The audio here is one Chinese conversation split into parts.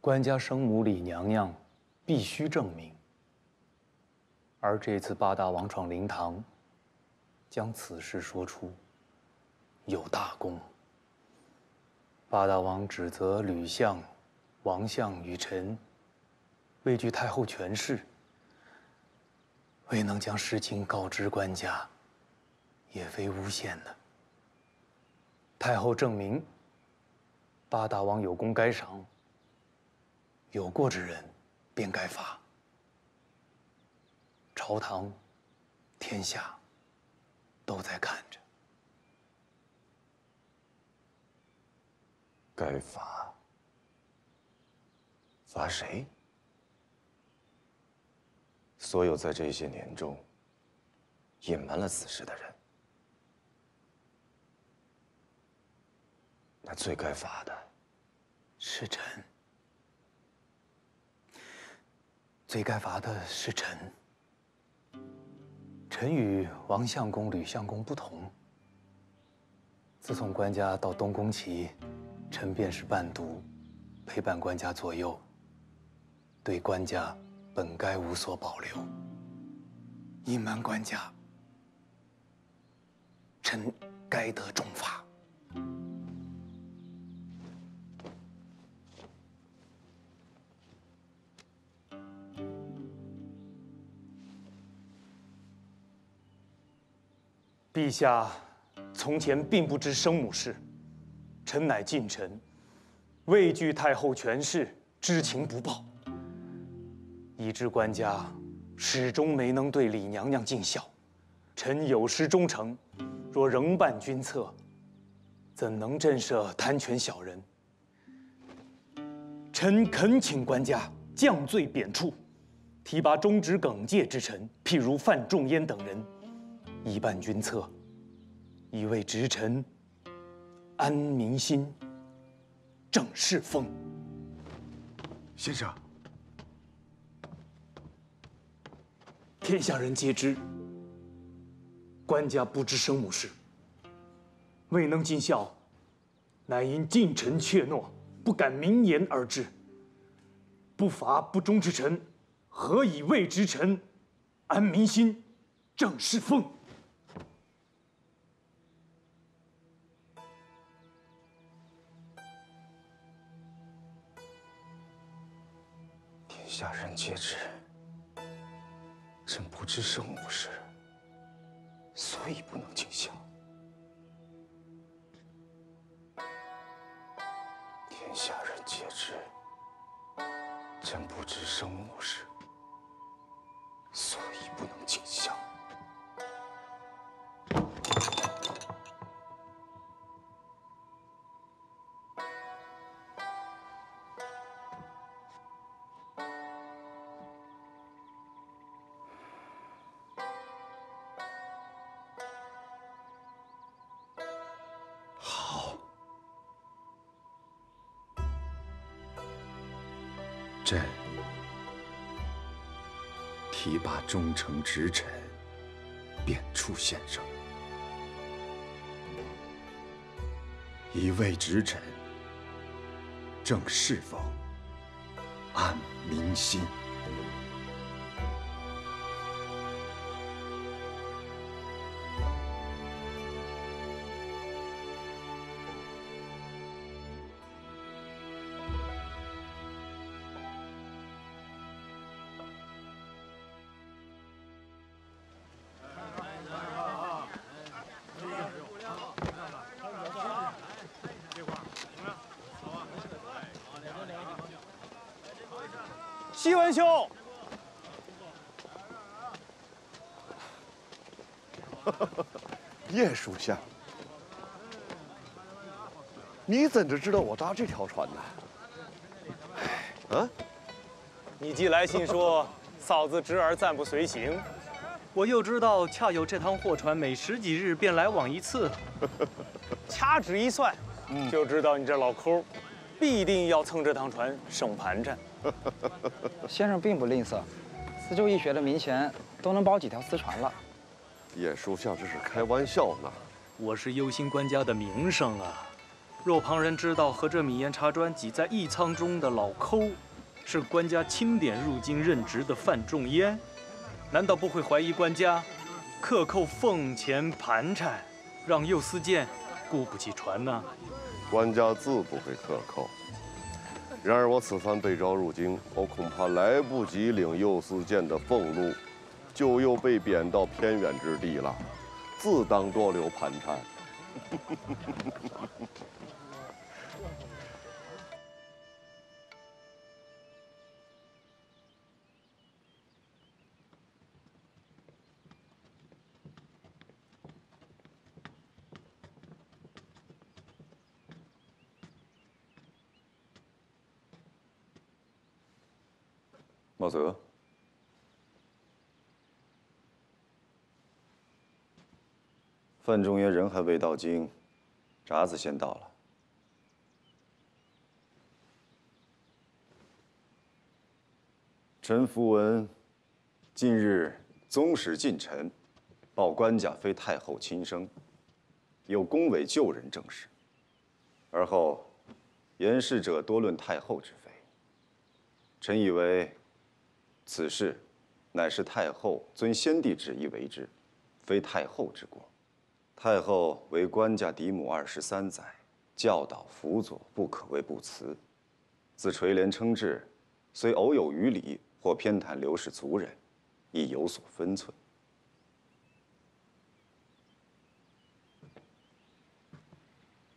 官家生母李娘娘必须证明。而这次八大王闯灵堂，将此事说出，有大功。八大王指责吕相、王相与臣畏惧太后权势，未能将实情告知官家，也非诬陷的。太后证明，八大王有功该赏，有过之人便该罚。朝堂、天下都在看着。该罚？罚谁？所有在这些年中隐瞒了此事的人。那最该罚的是臣。最该罚的是臣。臣与王相公、吕相公不同。自从官家到东宫起，臣便是伴读，陪伴官家左右。对官家本该无所保留，隐瞒官家，臣该得重罚。陛下从前并不知生母事，臣乃近臣，畏惧太后权势，知情不报，以致官家始终没能对李娘娘尽孝。臣有失忠诚，若仍伴君侧，怎能震慑贪权小人？臣恳请官家降罪贬黜，提拔忠直耿介之臣，譬如范仲淹等人。以伴君策，以为直臣安民心、正世风。先生，天下人皆知，官家不知生母事，未能尽孝，乃因近臣怯懦，不敢明言而至。不罚不忠之臣，何以为之臣安民心、正世风？下人皆知，朕不知生母事，所以不能尽孝。天下人皆知，朕不知生母忠诚直臣，便出先生，一位直臣正侍奉，安民心。叶属下，你怎着知道我搭这条船呢？啊？你既来信说 嫂子侄儿暂不随行，我又知道恰有这趟货船每十几日便来往一次，掐指一算，就知道你这老抠必定要蹭这趟船省盘缠。先生并不吝啬，四州一学的民钱都能包几条私船了。叶属下这是开玩笑呢。我是忧心官家的名声啊。若旁人知道和这米盐茶砖挤在一仓中的老抠，是官家钦点入京任职的范仲淹，难道不会怀疑官家克扣俸钱盘缠，让右司谏顾不起船呢？官家自不会克扣。然而我此番被召入京，我恐怕来不及领右司谏的俸禄，就又被贬到偏远之地了，自当多留盘缠。茂泽，范仲淹人还未到京，札子先到了。臣符文，近日宗室近臣报官家非太后亲生，有宫闱旧人证实。而后言事者多论太后之非。臣以为。此事，乃是太后遵先帝旨意为之，非太后之过。太后为官家嫡母二十三载，教导辅佐不可谓不辞。自垂帘称制，虽偶有逾礼或偏袒刘氏族人，亦有所分寸。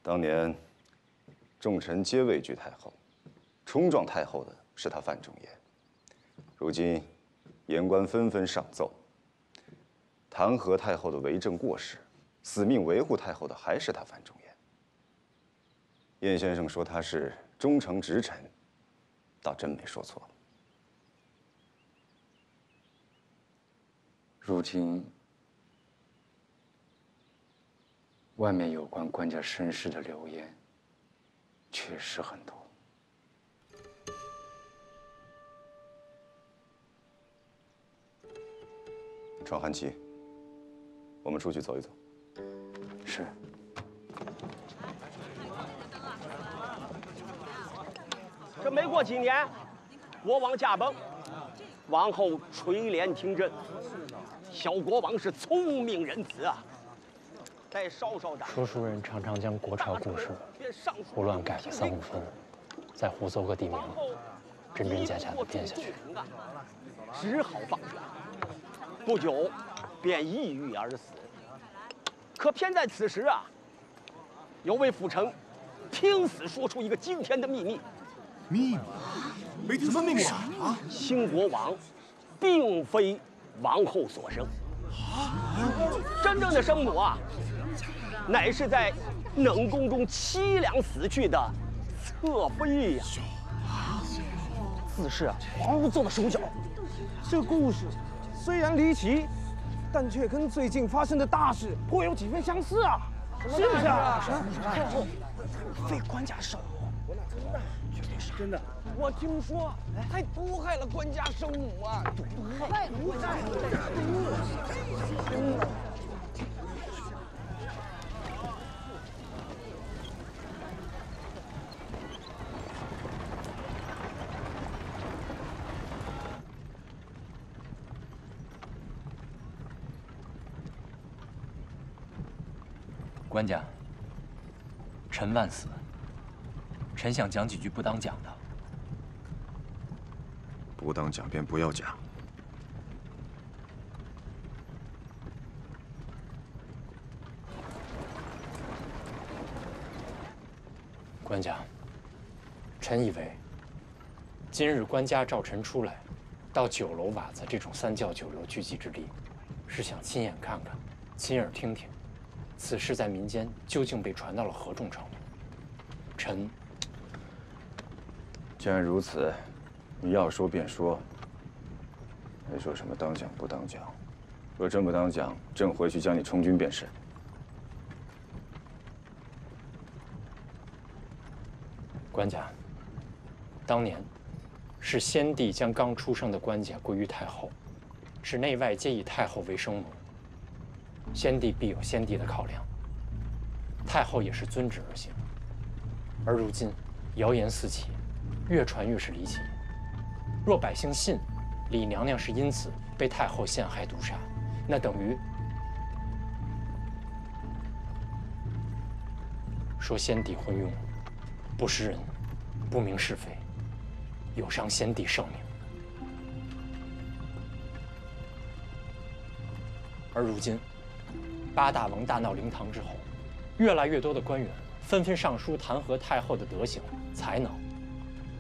当年，众臣皆畏惧太后，冲撞太后的是他范仲淹。如今，言官纷纷上奏，弹劾太后的为政过失，死命维护太后的还是他范仲淹。晏先生说他是忠诚直臣，倒真没说错。如今，外面有关官家身世的流言，确实很多。传韩琦，我们出去走一走。是。这没过几年，国王驾崩，王后垂帘听政。小国王是聪明仁慈啊，待稍稍的。说书人常常将国朝故事胡乱改个三五分，再胡诌个地名，真真假假的编下去，只好放权。不久，便抑郁而死。可偏在此时啊，有位辅臣拼死说出一个惊天的秘密。秘密？没听什么秘密啊？新国王，并非王后所生。真正的生母啊，乃是在冷宫中凄凉死去的侧妃呀。自是啊，皇后做了手脚。这故事。虽然离奇，但却跟最近发生的大事颇有几分相似啊！是不是啊？太后非官家生母，绝对是真的。我听说还毒害了官家生母啊！毒害毒害！官家，臣万死。臣想讲几句不当讲的。不当讲便不要讲。官家，臣以为，今日官家召臣出来，到酒楼瓦子这种三教九流聚集之地，是想亲眼看看，亲耳听听。此事在民间究竟被传到了何种程度？臣既然如此，你要说便说。还说什么当讲不当讲？若真不当讲，朕回去将你充军便是。官家，当年是先帝将刚出生的官家归于太后，使内外皆以太后为生母。先帝必有先帝的考量，太后也是遵旨而行。而如今，谣言四起，越传越是离奇。若百姓信李娘娘是因此被太后陷害毒杀，那等于说先帝昏庸，不识人，不明是非，有伤先帝圣明。而如今，八大王大闹灵堂之后，越来越多的官员纷纷上书弹劾太后的德行、才能，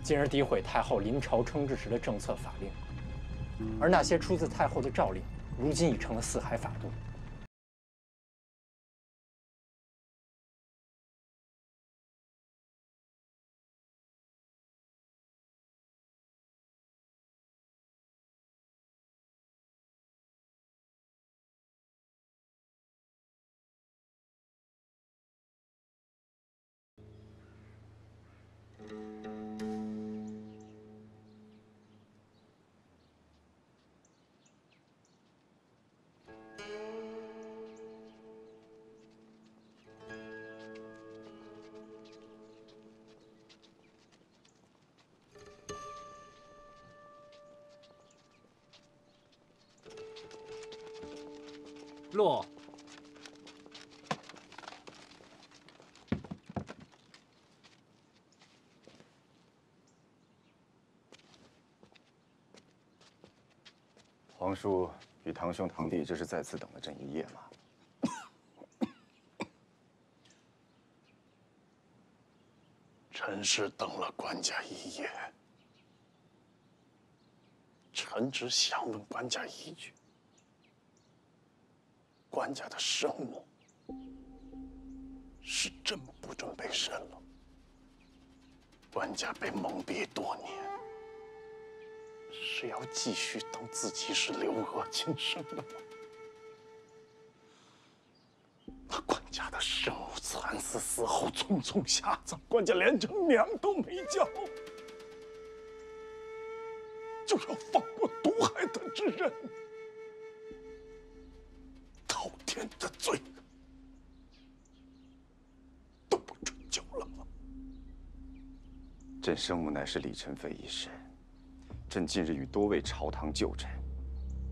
进而诋毁太后临朝称制时的政策法令。而那些出自太后的诏令，如今已成了四海法度。叔与堂兄堂弟这是在此等了朕一夜吗？臣是等了官家一夜，臣只想问官家一句：官家的生母是真不准备生了？官家被蒙蔽多年，是要继续当自己是刘娥亲生的吗？那官家的生母惨死，死后匆匆下葬，官家连成娘都没叫，就要放过毒害他之人，滔天的罪都不追究了吗？朕生母乃是李宸妃一事，朕近日与多位朝堂旧臣、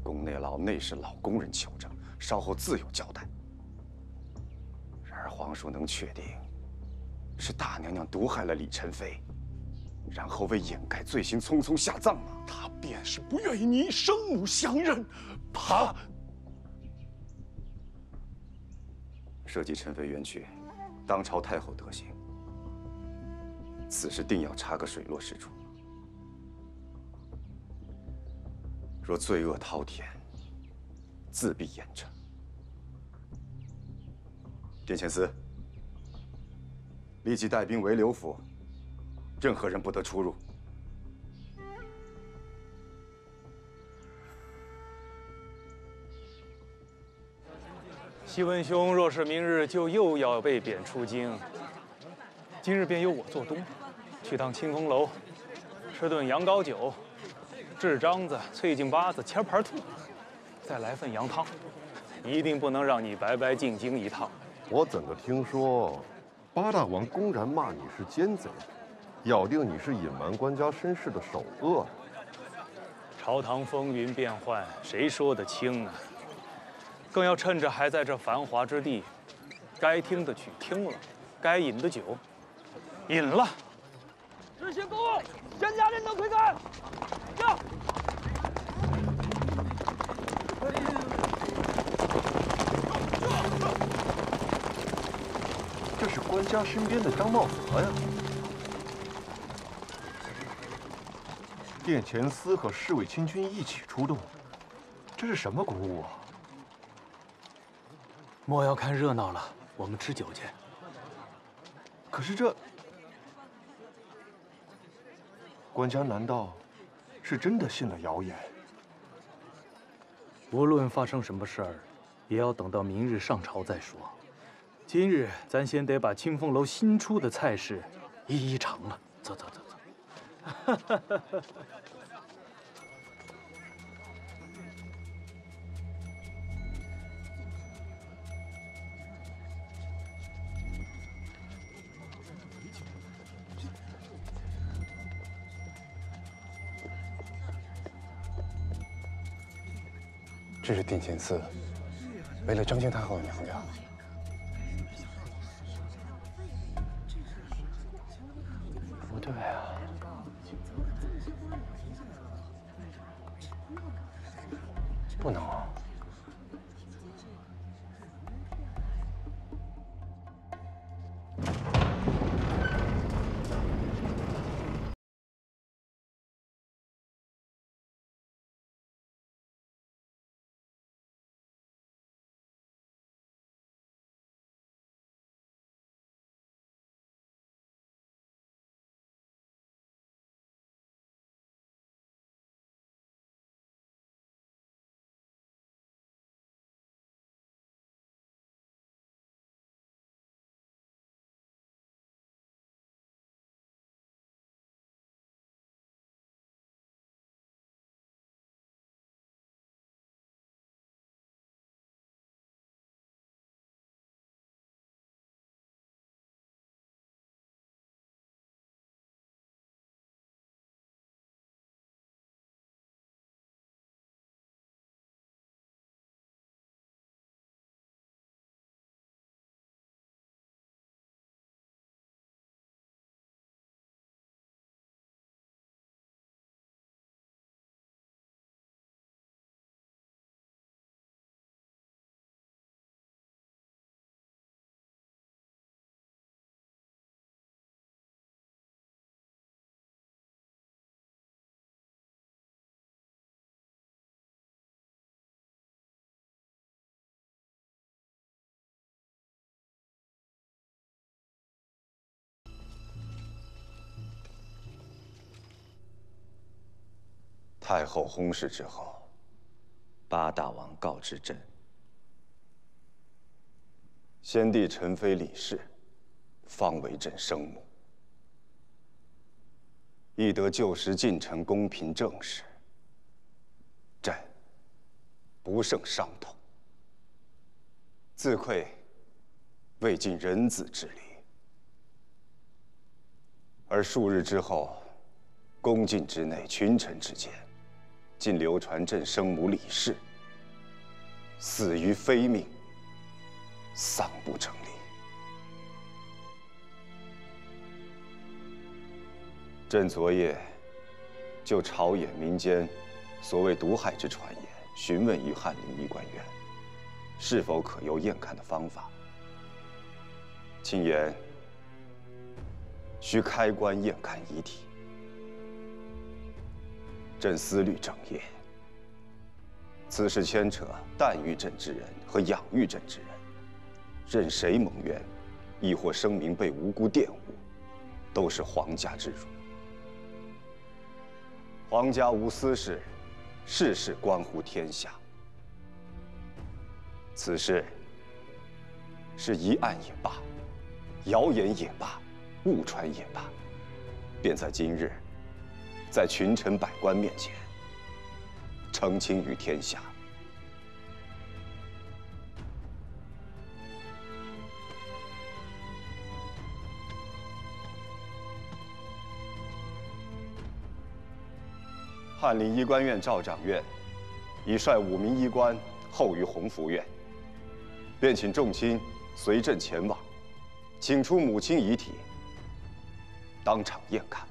宫内老内侍老宫人求证，稍后自有交代。然而皇叔能确定是大娘娘毒害了李宸妃，然后为掩盖罪行匆匆下葬吗？他便是不愿意你生母相认，怕涉及宸妃冤屈，当朝太后德行，此事定要查个水落石出。若罪恶滔天，自必严惩。殿前司，立即带兵围刘府，任何人不得出入。西文兄若是明日就又要被贬出京，今日便由我做东，去趟清风楼，吃顿羊羔酒，炙獐子、脆颈八子、切盘兔，再来份羊汤，一定不能让你白白进京一趟。我怎么听说，八大王公然骂你是奸贼，咬定你是隐瞒官家身世的首恶？朝堂风云变幻，谁说得清啊？更要趁着还在这繁华之地，该听的曲听了，该饮的酒饮了。执行公务，全家人都快看！这是官家身边的张茂泽呀。殿前司和侍卫亲军一起出动，这是什么公务啊？莫要看热闹了，我们吃酒去。可是这官家难道是真的信了谣言？无论发生什么事儿，也要等到明日上朝再说。今日咱先得把清风楼新出的菜式一一尝了。走走走走。这是定情寺，为了彰兴太后娘家。太后薨逝之后，八大王告知朕，先帝陈妃李氏，方为朕生母。亦得旧时近臣公平正事，朕不胜伤痛，自愧未尽人子之礼。而数日之后，宫禁之内，群臣之间。竟流传朕生母李氏死于非命，丧不成礼。朕昨夜就朝野民间所谓毒害之传言，询问于翰林医官院，是否可由验看的方法。卿言需开棺验看遗体。朕思虑整夜，此事牵扯诞育朕之人和养育朕之人，任谁蒙冤，亦或声名被无辜玷污，都是皇家之辱。皇家无私事，事事关乎天下。此事是疑案也罢，谣言也罢，误传也罢，便在今日。在群臣百官面前澄清于天下。翰林医官院赵掌院已率五名医官候于洪福院，便请众卿随朕前往，请出母亲遗体，当场验看。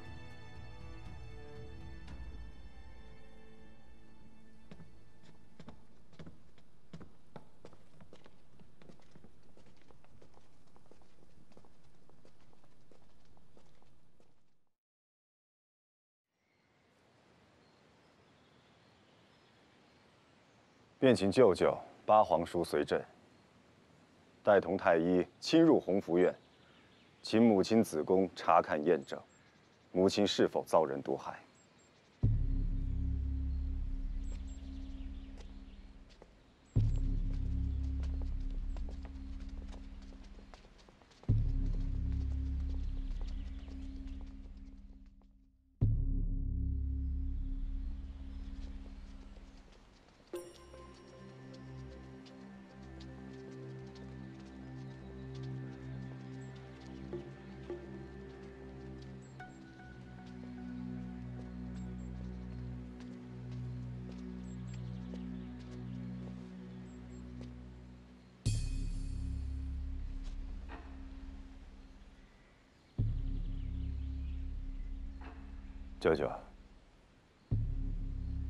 便请舅舅八皇叔随朕，带同太医亲入鸿福院，请母亲子宫查看验证，母亲是否遭人毒害。舅舅，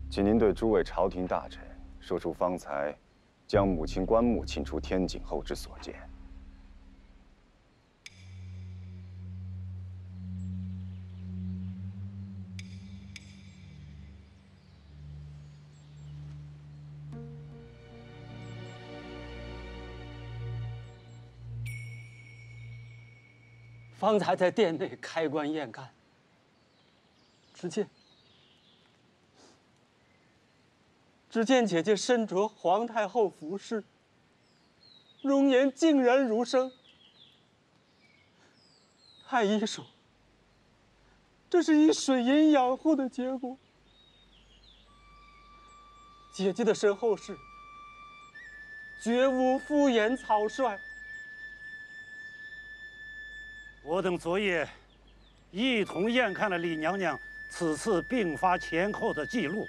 请您对诸位朝廷大臣说出方才将母亲棺木请出天井后之所见。方才在殿内开棺验看，只见只见姐姐身着皇太后服饰，容颜竟然如生。太医说，这是以水银养护的结果。姐姐的身后事，绝无敷衍草率。我等昨夜一同验看了李娘娘此次病发前后的记录，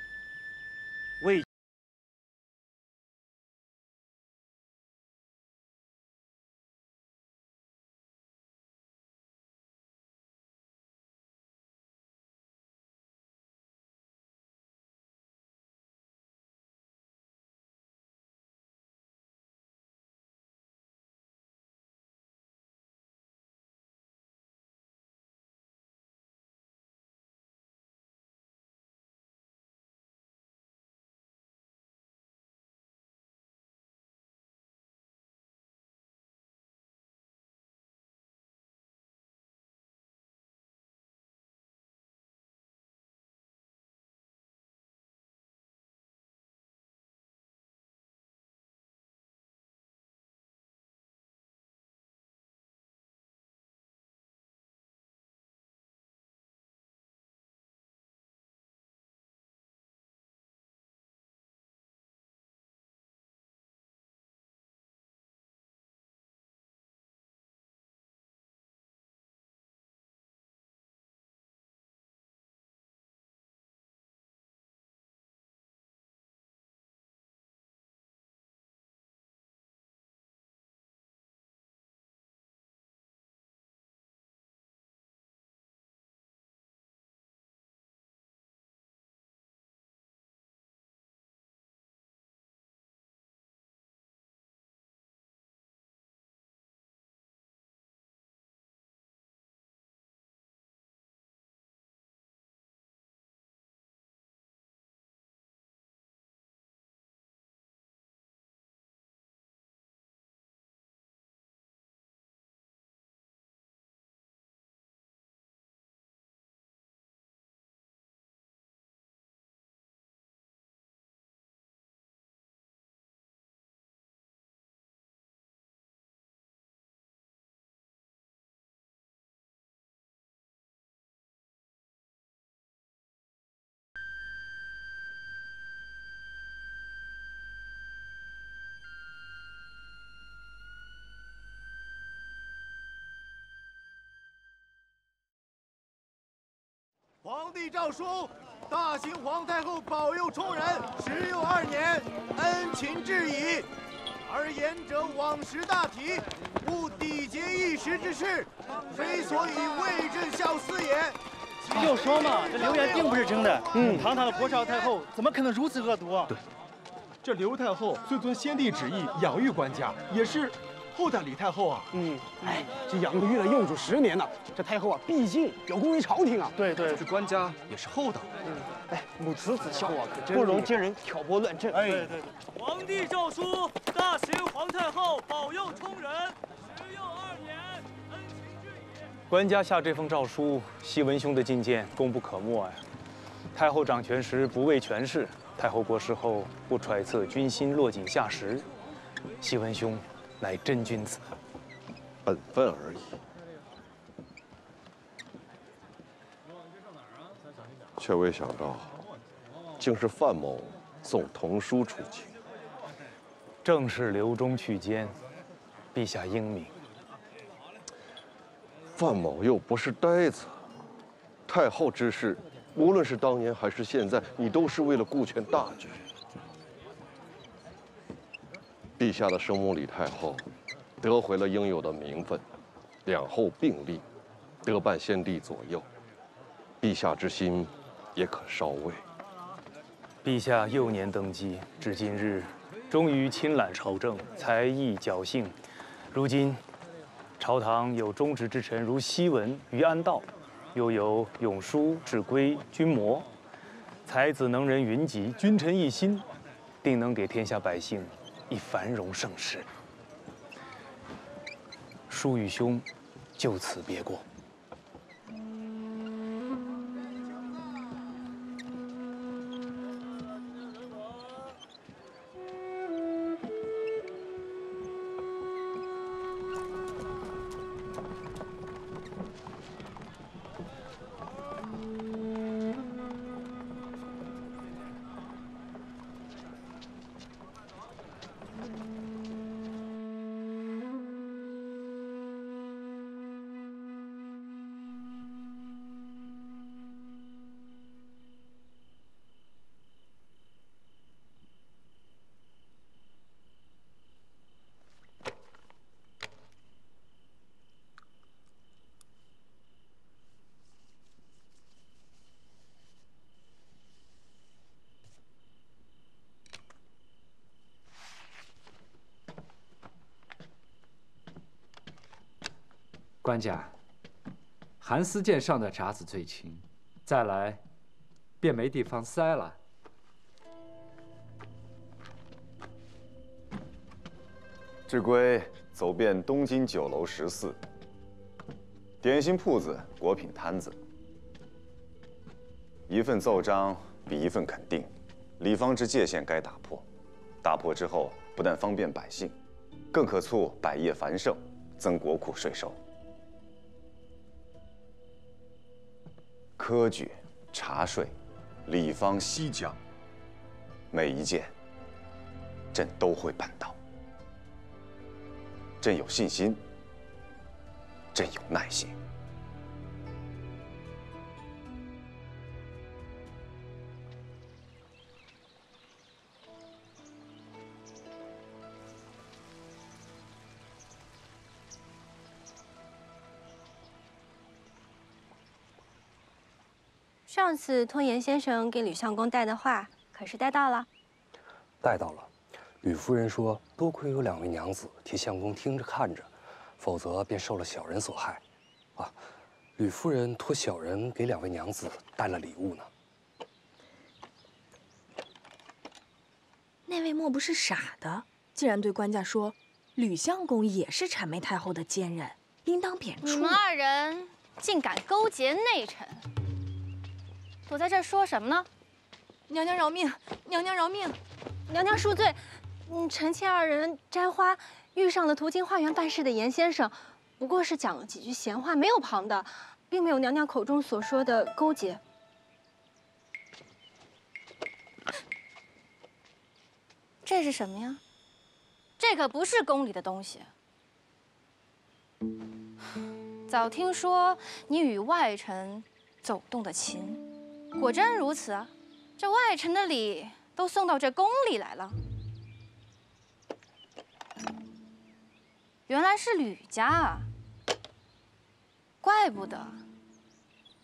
皇帝诏书：大秦皇太后保佑充人十又二年，恩情至矣。而言者往时大体，勿缔结一时之事，非所以为朕孝思也。就说嘛，这流言并不是真的。嗯，堂堂的国朝太后，怎么可能如此恶毒啊？对，这刘太后虽遵先帝旨意养育官家，也是。后代李太后啊，嗯，哎，这养育了幼主十年呢，这太后啊，毕竟有功于朝廷啊。对对，这官家也是厚道。嗯，哎，母慈子孝啊，可真不容奸人挑拨乱政。哎，对对。皇帝诏书：大秦皇太后保佑充人十又二年，恩情至矣。官家下这封诏书，西文兄的进谏功不可没呀。太后掌权时不畏权势，太后过世后不揣测军心，落井下石。西文兄。乃真君子，本分而已。却未想到，竟是范某送童书出京。正是刘忠去奸，陛下英明。范某又不是呆子，太后之事，无论是当年还是现在，你都是为了顾全大局。陛下的生母李太后得回了应有的名分，两后并立，得伴先帝左右。陛下之心也可稍慰。陛下幼年登基，至今日，终于亲揽朝政，才艺侥幸。如今，朝堂有忠直之臣如西文、于安道，又有永叔、智圭、君谟，才子能人云集，君臣一心，定能给天下百姓一繁荣盛世。叔与兄就此别过。家，韩思剑上的札子最轻，再来便没地方塞了。志归走遍东京酒楼食肆、点心铺子、果品摊子，一份奏章比一份肯定，李方之界限该打破。打破之后，不但方便百姓，更可促百业繁盛，增国库税收。科举、茶税、礼方、西江，每一件，朕都会办到。朕有信心，朕有耐心。次托严先生给吕相公带的话，可是带到了？带到了。吕夫人说：“多亏有两位娘子替相公听着看着，否则便受了小人所害。”啊，吕夫人托小人给两位娘子带了礼物呢。那位莫不是傻的？竟然对官家说，吕相公也是谄媚太后的奸人，应当贬黜。你们二人竟敢勾结内臣！躲在这儿说什么呢？娘娘饶命！娘娘饶命！娘娘恕罪。嗯，臣妾二人摘花遇上了途经花园办事的严先生，不过是讲了几句闲话，没有旁的，并没有娘娘口中所说的勾结。这是什么呀？这可不是宫里的东西。早听说你与外臣走动的勤。果真如此啊！这外臣的礼都送到这宫里来了。原来是吕家啊！怪不得，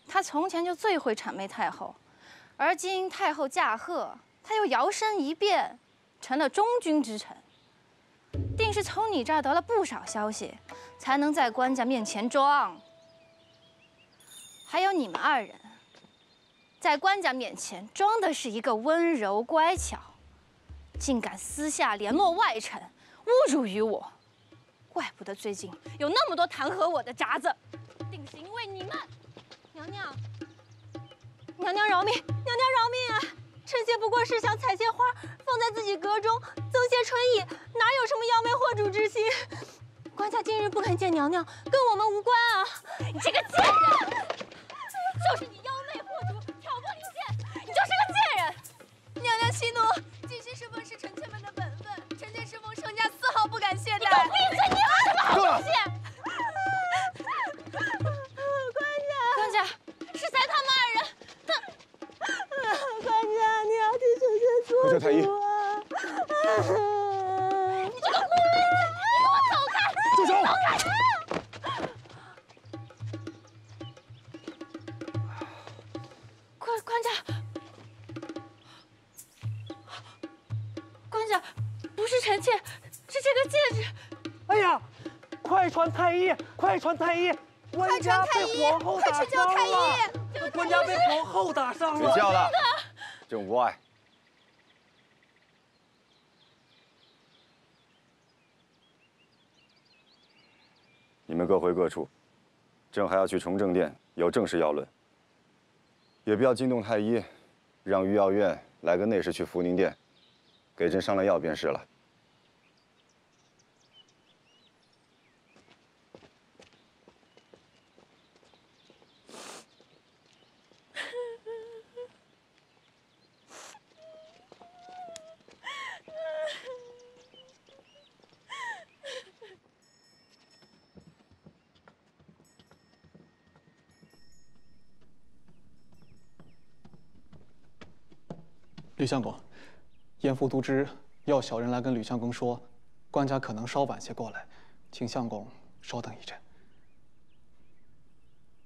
他从前就最会谄媚太后，而今太后驾鹤，他又摇身一变，成了中军之臣。定是从你这儿得了不少消息，才能在官家面前装。还有你们二人。在官家面前装的是一个温柔乖巧，竟敢私下联络外臣，侮辱于我，怪不得最近有那么多弹劾我的札子，定是因为你们。娘娘，娘娘饶命！娘娘饶命啊！臣妾不过是想采些花放在自己阁中，增些春意，哪有什么妖媚惑主之心？官家今日不肯见娘娘，跟我们无关啊！你这个贱人，就是你息怒，尽心侍奉是臣妾们的本分，臣妾侍奉圣驾丝毫不敢懈怠。你给我闭嘴！你有什么好东西？官家，官家，是才他们二人，他……官家，你要替臣妾做主啊！你这个狐狸，你给我走开！住手！走开！家，不是臣妾，是这个戒指。哎呀，快传太医，快传太医！快传太医，快去叫太医！官家被皇后打伤了。别叫了，朕无碍。你们各回各处，朕还要去崇政殿，有正事要论。也不要惊动太医，让御药院来个内侍去福宁殿，给朕上了药便是了。吕相公，燕副都知要小人来跟吕相公说，官家可能稍晚些过来，请相公稍等一阵。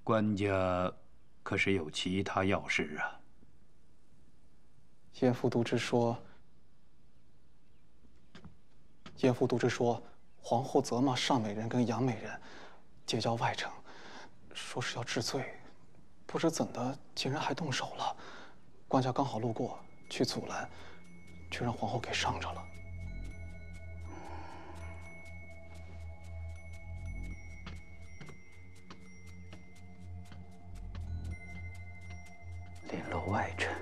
官家可是有其他要事啊？燕副都知说，燕副都知说，皇后责骂尚美人跟杨美人结交外臣，说是要治罪，不知怎的竟然还动手了。官家刚好路过。去阻拦，却让皇后给伤着了。联络外臣。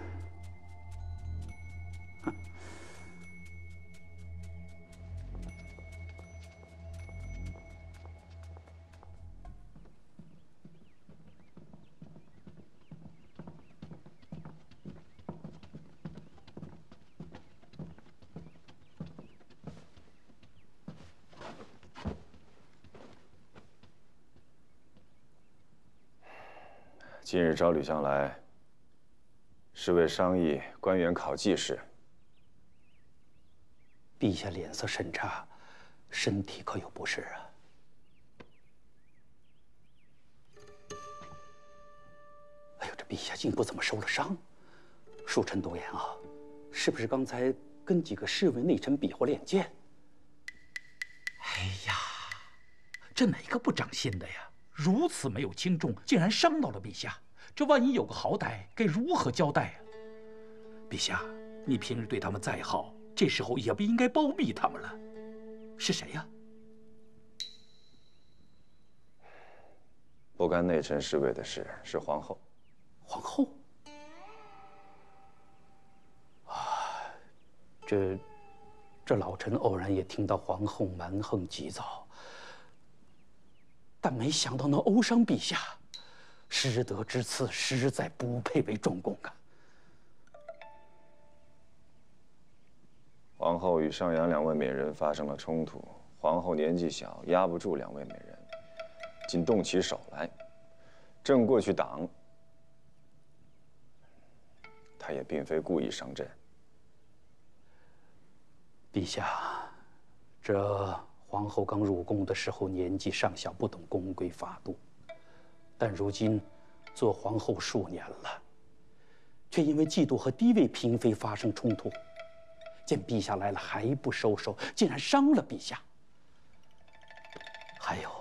今日召吕相来，是为商议官员考绩事。陛下脸色甚差，身体可有不适啊？哎呦，这陛下竟不怎么受了伤。恕臣多言啊，是不是刚才跟几个侍卫内臣比划练剑？哎呀，这哪个不长心的呀？如此没有轻重，竟然伤到了陛下。这万一有个好歹，该如何交代啊？陛下，你平日对他们再好，这时候也不应该包庇他们了。是谁呀？不干内臣侍卫的事，是皇后。皇后？啊，这这老臣偶然也听到皇后蛮横急躁。但没想到能殴伤陛下，失德之次实在不配为重公啊！皇后与上阳两位美人发生了冲突，皇后年纪小，压不住两位美人，竟动起手来。朕过去挡，她也并非故意伤朕。陛下，这……皇后刚入宫的时候年纪尚小，不懂宫规法度，但如今做皇后数年了，却因为嫉妒和低位嫔妃发生冲突，见陛下来了还不收手，竟然伤了陛下。还有，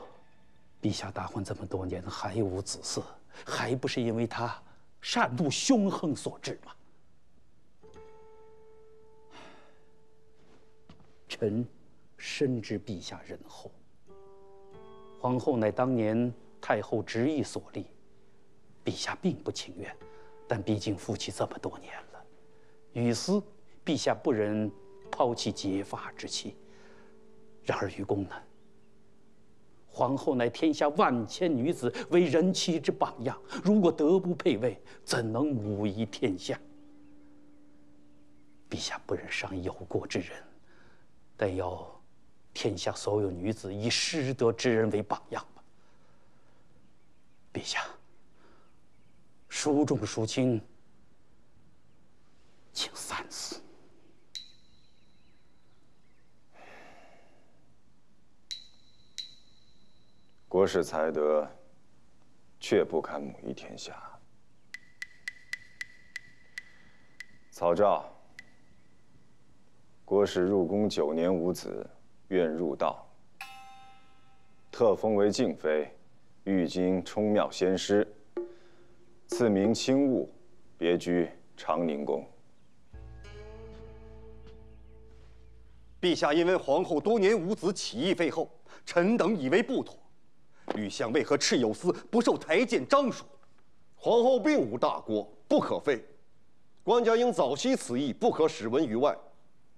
陛下大婚这么多年还无子嗣，还不是因为他善妒凶横所致吗？臣。深知陛下仁厚。皇后乃当年太后执意所立，陛下并不情愿，但毕竟夫妻这么多年了，雨思陛下不忍抛弃结发之妻。然而于公呢？皇后乃天下万千女子为人妻之榜样，如果德不配位，怎能武夷天下？陛下不忍伤有过之人，但要。天下所有女子以失德之人为榜样吧，陛下。孰重孰轻，请三思。国士才德，却不堪母仪天下。曹诏。郭氏入宫九年无子，愿入道。特封为静妃，御经冲妙仙师，赐名清雾，别居长宁宫。陛下因为皇后多年无子，起义废后，臣等以为不妥。吕相为何斥有司不受台谏章书？皇后并无大过，不可废。官家应早悉此意，不可使闻于外。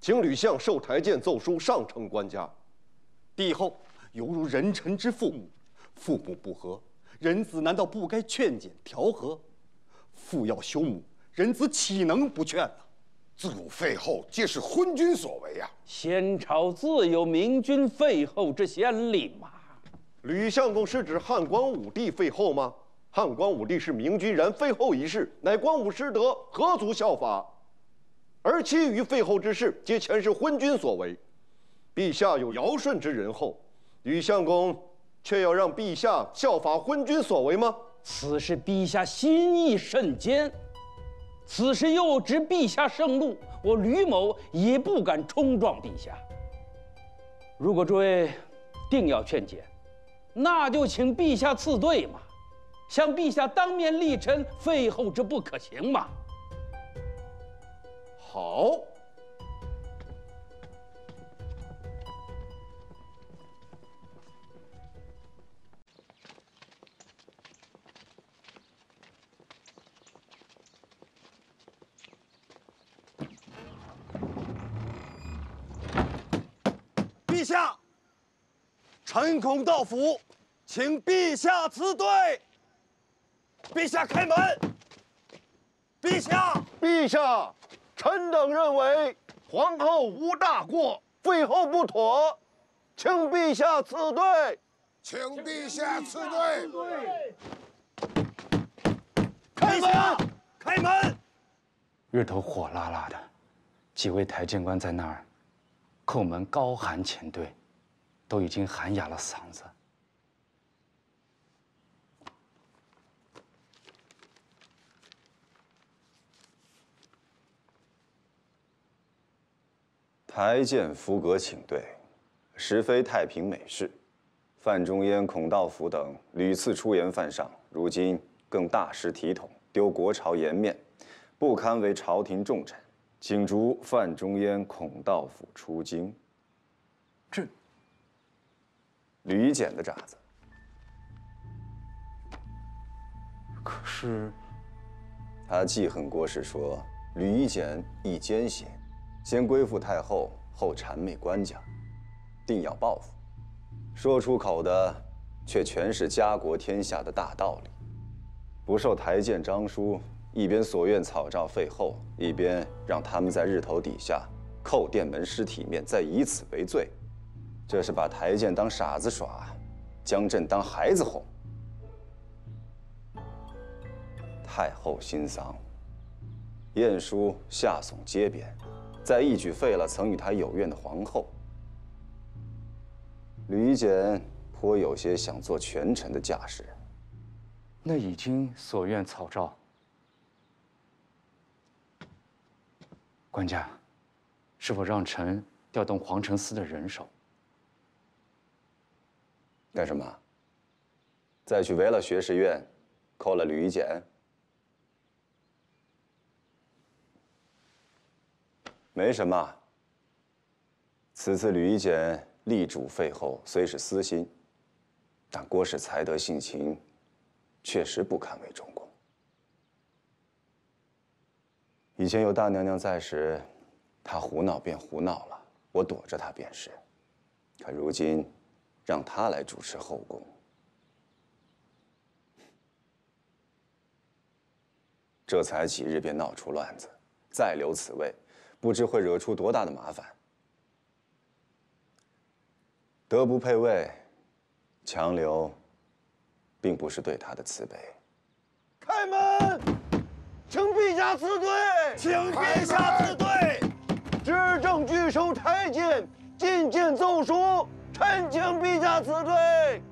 请吕相受台谏奏书，上呈官家。帝后犹如人臣之父母，父母不和，人子难道不该劝谏调和？父要休母，人子岂能不劝呢？自古废后皆是昏君所为呀！先朝自有明君废后之先例嘛。吕相公是指汉光武帝废后吗？汉光武帝是明君，然废后一事，乃光武失德，何足效法？而其余废后之事，皆前世昏君所为。陛下有尧舜之仁厚，吕相公却要让陛下效法昏君所为吗？此事陛下心意甚坚。此时又值陛下盛怒，我吕某也不敢冲撞陛下。如果诸位定要劝谏，那就请陛下赐对嘛，向陛下当面力陈废后之不可行嘛。好。陛下，臣恐到府，请陛下辞退。陛下开门。陛下，陛下，臣等认为皇后无大过，废后不妥，请陛下赐对。请陛下赐对。开门！开门！日头火辣辣的，几位台谏官在那儿。叩门高喊前对，都已经喊哑了嗓子。台谏福阁请对，实非太平美事。范仲淹、孔道辅等屡次出言犯上，如今更大失体统，丢国朝颜面，不堪为朝廷重臣。请逐范仲淹、孔道辅出京。这吕夷简的札子。可是，他记恨郭氏说吕夷简亦奸邪，先归附太后，后谄媚官家，定要报复。说出口的，却全是家国天下的大道理，不受台谏章书。一边所愿草诏废后，一边让他们在日头底下叩殿门失体面，再以此为罪，这是把台谏当傻子耍，将朕当孩子哄。太后新丧，晏殊、夏竦皆贬，再一举废了曾与他有怨的皇后。吕夷简颇有些想做权臣的架势。那已经所愿草诏。官家，是否让臣调动皇城司的人手？干什么？再去围了学士院，扣了吕夷简？没什么。此次吕夷简力主废后，虽是私心，但郭氏才德性情，确实不堪为重功。以前有大娘娘在时，她胡闹便胡闹了，我躲着她便是。可如今，让她来主持后宫，这才几日便闹出乱子，再留此位，不知会惹出多大的麻烦。德不配位，强留，并不是对他的慈悲。开门，请陛下辞对。请陛下辞对。执政拒收太监，进谏奏疏，臣请陛下辞对。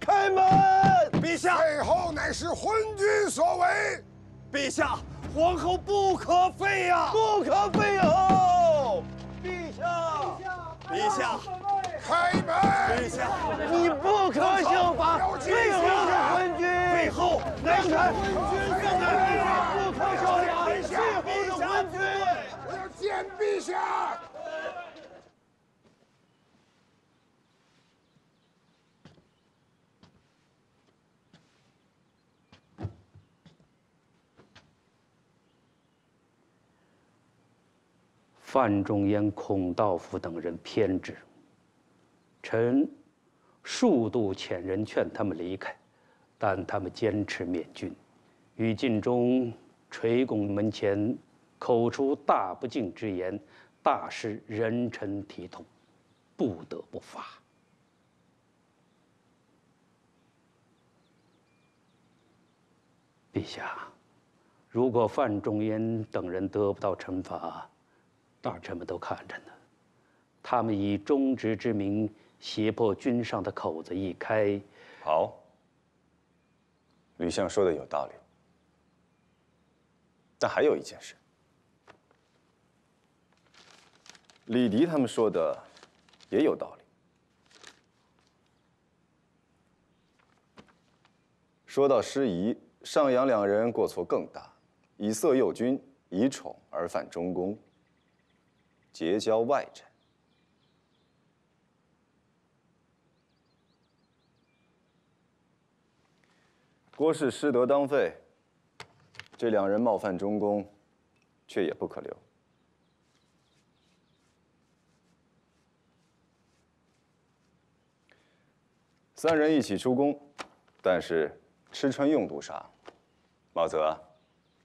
开门，陛下。背后乃是昏君所为。陛下，皇后不可废呀！不可废后。陛。下，陛下开门！陛下，你不可效法最后的昏君。最后乃是昏君更难，不可效法最后的昏君。我要见陛下。范仲淹、孔道夫等人偏执，臣数度遣人劝他们离开，但他们坚持免军。于晋中垂拱门前，口出大不敬之言，大失人臣体统，不得不发。陛下，如果范仲淹等人得不到惩罚，大臣们都看着呢。他们以忠直之名胁迫君上的口子一开，好。吕相说的有道理，但还有一件事，李迪他们说的也有道理。说到失仪、上阳两人过错更大，以色诱君，以宠而犯中宫，结交外臣。郭氏失德当废，这两人冒犯中宫，却也不可留。三人一起出宫，但是吃穿用度上，茂泽，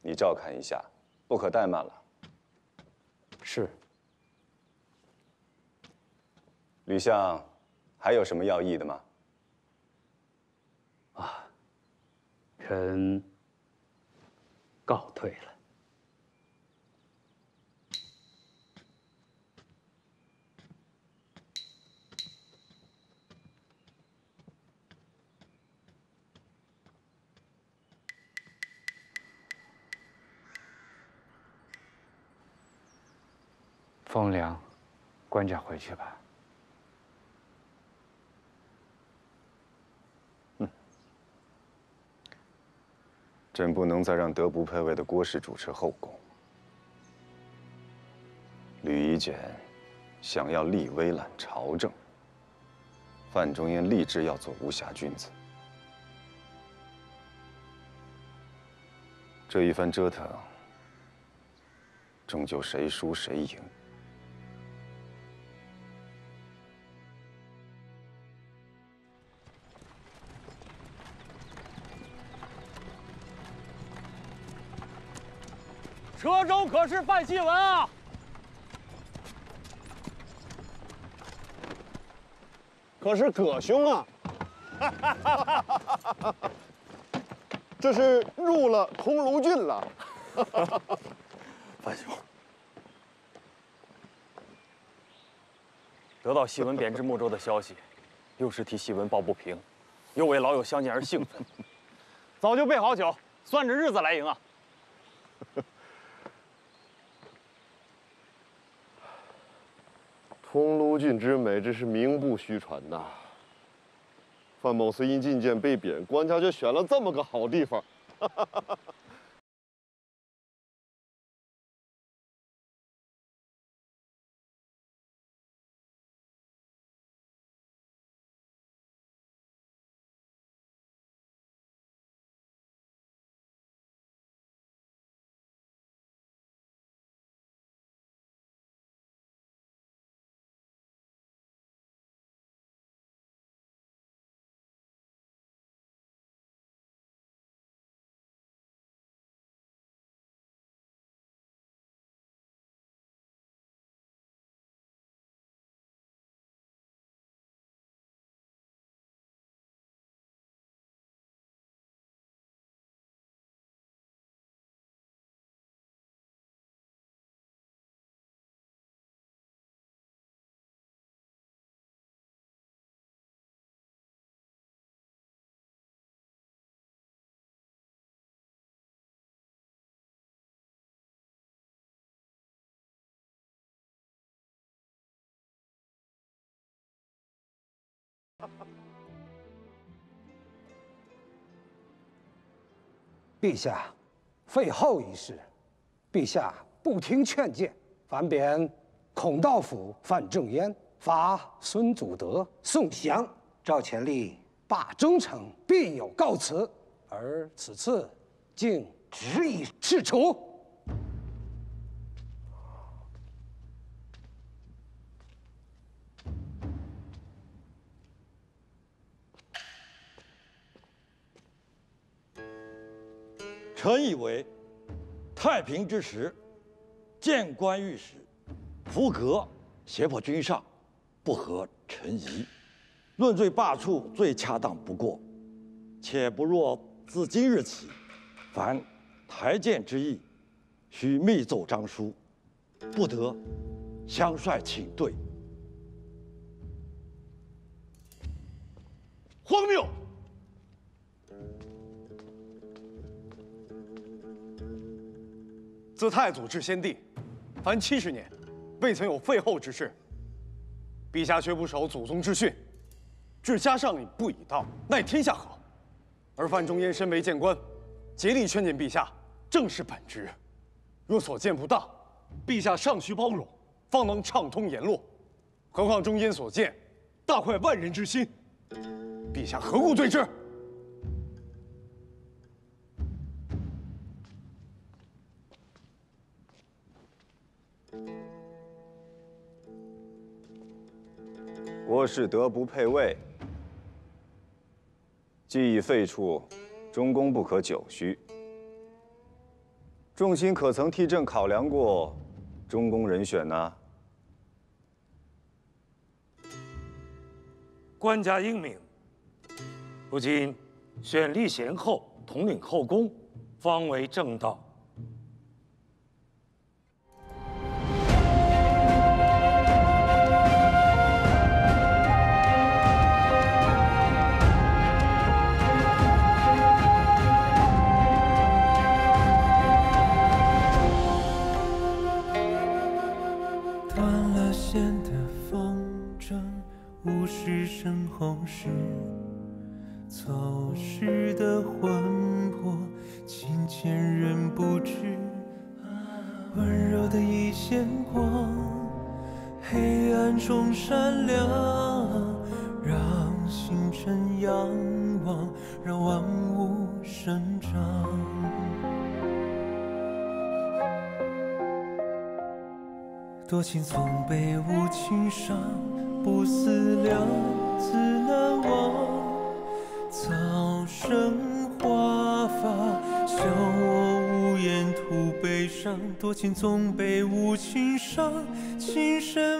你照看一下，不可怠慢了。是。吕相，还有什么要议的吗？臣告退了。风凉，官家回去吧。朕不能再让德不配位的郭氏主持后宫。吕夷简想要立威揽朝政，范仲淹立志要做无暇君子。这一番折腾，终究谁输谁赢。车中可是范希文啊！可是葛兄啊！这是入了桐庐郡了。范兄，得到西文贬至睦州的消息，又是替西文抱不平，又为老友相见而兴奋，早就备好酒，算着日子来迎啊！桐庐郡之美，这是名不虚传呐。范某虽因进谏被贬，官家却选了这么个好地方。陛下，废后一事，陛下不听劝谏，反贬孔道府范仲淹，罚孙祖德、宋祥、赵潜立罢忠诚，必有告辞。而此次竟执意斥除。臣以为，太平之时，谏官御史，符格胁迫君上，不合臣意，论罪罢黜最恰当不过。且不若自今日起，凡台谏之议，须密奏章书，不得相率请对。荒谬！自太祖至先帝，凡七十年，未曾有废后之事。陛下却不守祖宗之训，治家上以不以道，奈天下何？而范仲淹身为谏官，竭力劝谏陛下，正是本职。若所见不当，陛下尚需包容，方能畅通言路。何况仲淹所见，大快万人之心，陛下何故对之？国士德不配位，既已废黜，中宫不可久虚。众卿可曾替朕考量过中宫人选呢？官家英明，如今选立贤后，统领后宫，方为正道。被无情伤，不思量，自难忘。早生华发，笑我无言吐悲伤。多情总被无情伤，情深